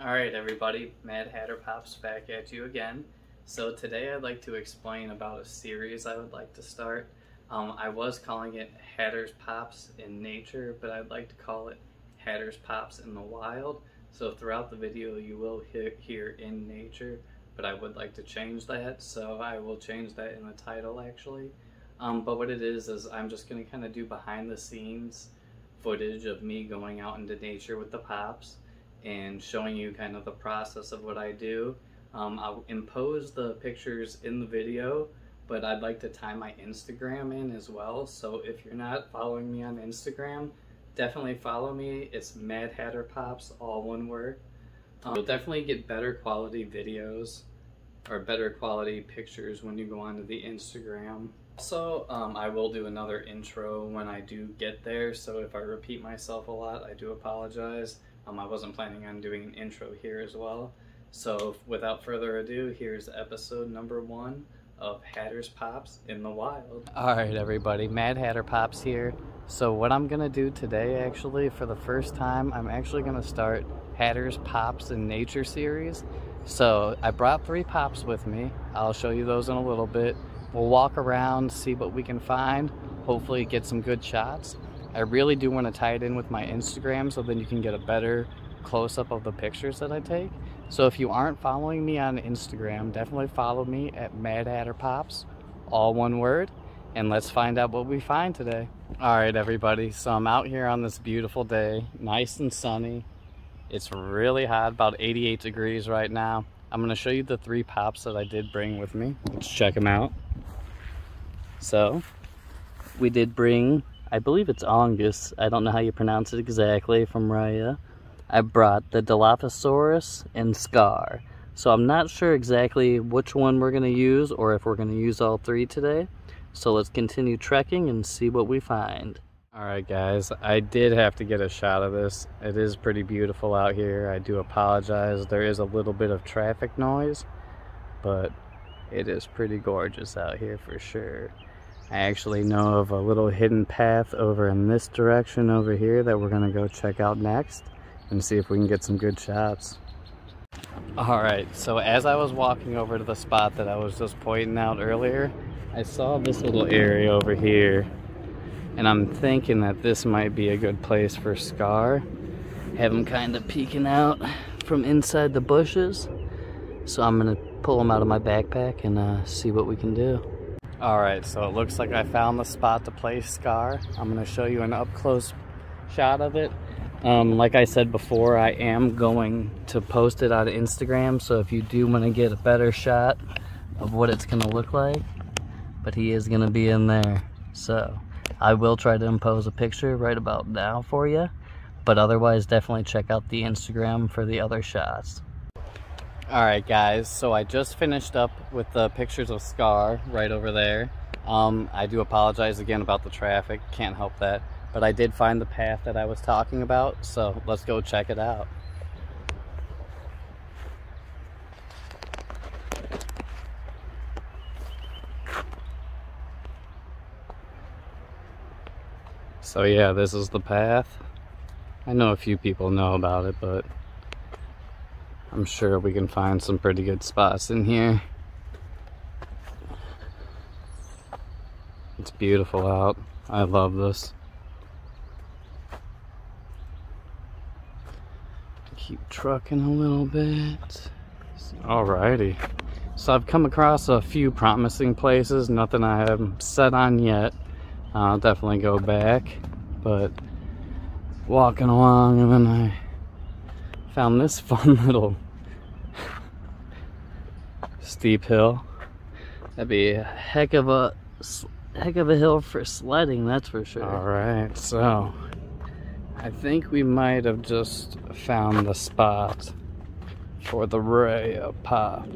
Alright everybody, Mad Hatter Pops back at you again. So today I'd like to explain about a series I would like to start. Um, I was calling it Hatter's Pops in Nature, but I'd like to call it Hatter's Pops in the Wild. So throughout the video you will hear, hear in nature, but I would like to change that, so I will change that in the title actually. Um, but what it is, is I'm just going to kind of do behind the scenes footage of me going out into nature with the Pops and showing you kind of the process of what I do. Um, I'll impose the pictures in the video, but I'd like to tie my Instagram in as well. So if you're not following me on Instagram, definitely follow me. It's Mad Hatter Pops, all one word. Um, you'll definitely get better quality videos or better quality pictures when you go onto the Instagram. Also, um, I will do another intro when I do get there, so if I repeat myself a lot, I do apologize. Um, I wasn't planning on doing an intro here as well. So without further ado, here's episode number one of Hatter's Pops in the Wild. Alright everybody, Mad Hatter Pops here. So what I'm to do today actually, for the first time, I'm actually to start Hatter's Pops in Nature series. So I brought three pops with me. I'll show you those in a little bit. We'll walk around, see what we can find, hopefully get some good shots. I really do want to tie it in with my Instagram so then you can get a better close-up of the pictures that I take. So if you aren't following me on Instagram, definitely follow me at Mad Hatter Pops, all one word, and let's find out what we find today. All right, everybody, so I'm out here on this beautiful day, nice and sunny. It's really hot, about 88 degrees right now. I'm gonna show you the three pops that I did bring with me. Let's check them out. So, we did bring I believe it's Ongus. I don't know how you pronounce it exactly from Raya. I brought the Dilophosaurus and Scar. So I'm not sure exactly which one we're going to use or if we're going to use all three today. So let's continue trekking and see what we find. Alright guys, I did have to get a shot of this. It is pretty beautiful out here. I do apologize. There is a little bit of traffic noise, but it is pretty gorgeous out here for sure. I actually know of a little hidden path over in this direction over here that we're gonna go check out next and see if we can get some good shots. All right, so as I was walking over to the spot that I was just pointing out earlier, I saw this little area over here and I'm thinking that this might be a good place for Scar. Have him kind of peeking out from inside the bushes. So I'm gonna pull him out of my backpack and uh, see what we can do. Alright, so it looks like I found the spot to place Scar. I'm going to show you an up-close shot of it. Um, like I said before, I am going to post it on Instagram, so if you do want to get a better shot of what it's going to look like, but he is going to be in there. So, I will try to impose a picture right about now for you, but otherwise definitely check out the Instagram for the other shots. Alright guys, so I just finished up with the pictures of Scar right over there. Um, I do apologize again about the traffic, can't help that. But I did find the path that I was talking about, so let's go check it out. So yeah, this is the path. I know a few people know about it, but I'm sure we can find some pretty good spots in here. It's beautiful out. I love this. Keep trucking a little bit. Alrighty. So I've come across a few promising places, nothing I haven't set on yet. I'll definitely go back, but walking along and then I found this fun little steep hill. That'd be a heck of a heck of a hill for sledding, that's for sure. All right, so I think we might have just found the spot for the Raya pop.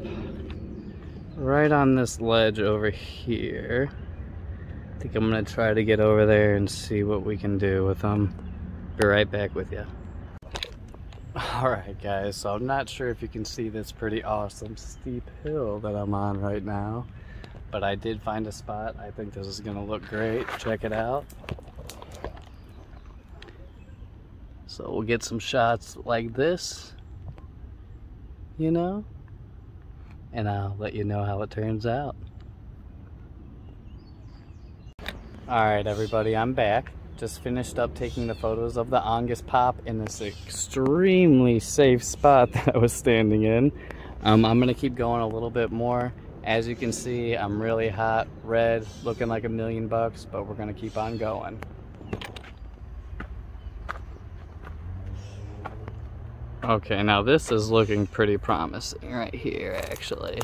Right on this ledge over here. I think I'm gonna try to get over there and see what we can do with them. Be right back with you. Alright guys, so I'm not sure if you can see this pretty awesome steep hill that I'm on right now. But I did find a spot. I think this is going to look great. Check it out. So we'll get some shots like this. you know? And I'll let you know how it turns out. Alright everybody, I'm back. Just finished up taking the photos of the Angus pop in this extremely safe spot that I was standing in. Um, I'm to keep going a little bit more. As you can see, I'm really hot, red, looking like a million bucks, but we're to keep on going. Okay, now this is looking pretty promising right here, actually.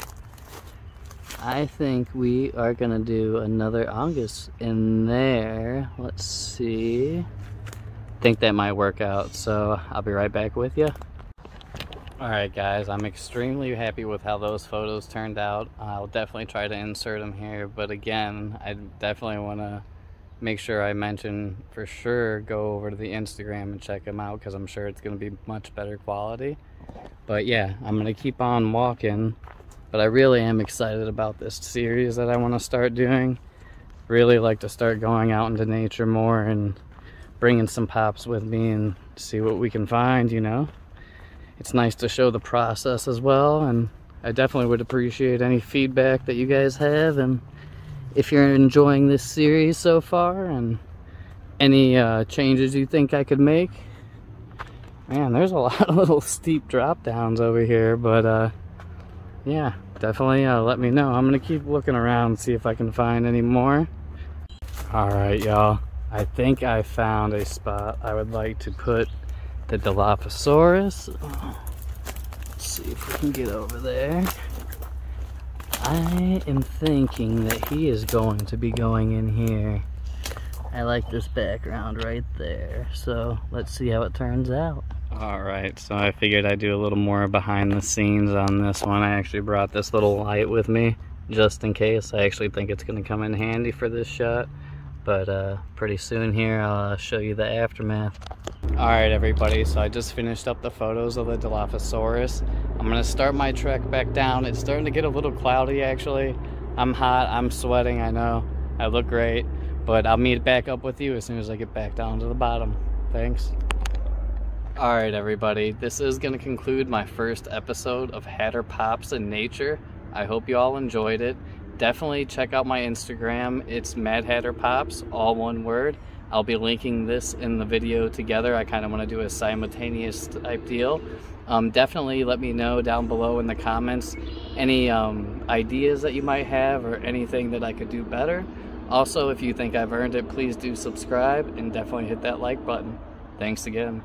I think we are to do another Angus in there. Let's see. think that might work out, so I'll be right back with you. Alright guys, I'm extremely happy with how those photos turned out. I'll definitely try to insert them here, but again, I definitely want to make sure I mention for sure go over to the Instagram and check them out because I'm sure it's going to be much better quality. But yeah, I'm going to keep on walking. But I really am excited about this series that I want to start doing. Really like to start going out into nature more and bringing some pops with me and see what we can find, you know. It's nice to show the process as well and I definitely would appreciate any feedback that you guys have and if you're enjoying this series so far and any uh, changes you think I could make. Man, there's a lot of little steep drop downs over here, but uh, yeah, definitely uh, let me know. I'm gonna keep looking around, see if I can find any more. All right, y'all. I think I found a spot I would like to put the Dilophosaurus. Let's see if we can get over there. I am thinking that he is going to be going in here. I like this background right there. So let's see how it turns out. Alright, so I figured I'd do a little more behind the scenes on this one. I actually brought this little light with me just in case. I actually think it's going to come in handy for this shot. But uh, pretty soon here I'll show you the aftermath. Alright everybody, so I just finished up the photos of the Dilophosaurus. I'm gonna start my trek back down. It's starting to get a little cloudy actually. I'm hot, I'm sweating, I know. I look great, but I'll meet back up with you as soon as I get back down to the bottom. Thanks. Alright everybody, this is gonna conclude my first episode of Hatter Pops in Nature. I hope you all enjoyed it. Definitely check out my Instagram. It's Mad Hatter Pops, all one word. I'll be linking this in the video together. I kind of want to do a simultaneous type deal. Um, definitely let me know down below in the comments any um, ideas that you might have or anything that I could do better. Also, if you think I've earned it, please do subscribe and definitely hit that like button. Thanks again.